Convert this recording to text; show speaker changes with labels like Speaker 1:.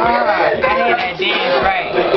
Speaker 1: hard.
Speaker 2: I had that damn right.